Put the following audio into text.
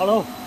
hello